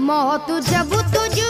मौत जब तुझ